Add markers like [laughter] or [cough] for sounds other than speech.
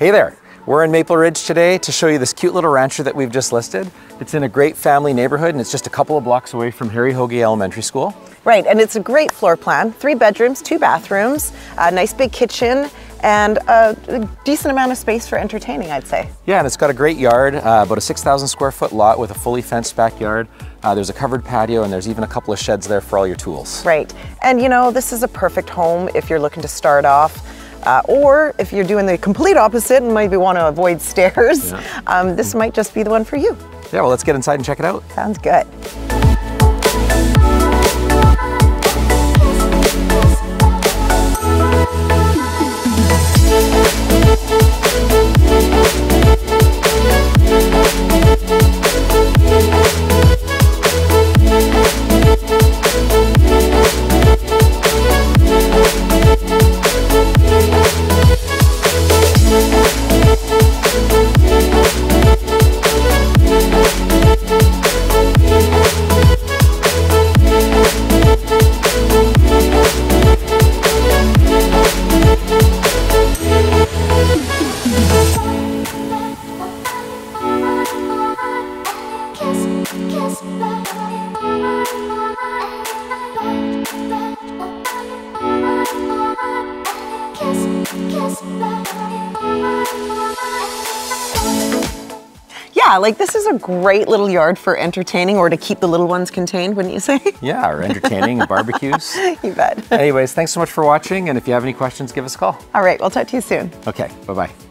Hey there. We're in Maple Ridge today to show you this cute little rancher that we've just listed. It's in a great family neighborhood and it's just a couple of blocks away from Harry Hooge Elementary School. Right, and it's a great floor plan. Three bedrooms, two bathrooms, a nice big kitchen, and a decent amount of space for entertaining, I'd say. Yeah, and it's got a great yard, uh, about a 6,000 square foot lot with a fully fenced backyard. Uh, there's a covered patio and there's even a couple of sheds there for all your tools. Right, and you know, this is a perfect home if you're looking to start off. Uh, or if you're doing the complete opposite and maybe want to avoid stairs, yeah. um, this might just be the one for you. Yeah, well, let's get inside and check it out. Sounds good. Yeah, like this is a great little yard for entertaining or to keep the little ones contained, wouldn't you say? [laughs] Yeah, or entertaining and barbecues. [laughs] You bet. Anyways, thanks so much for watching. And if you have any questions, give us a call. All right, we'll talk to you soon. Okay, bye-bye.